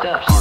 stuff.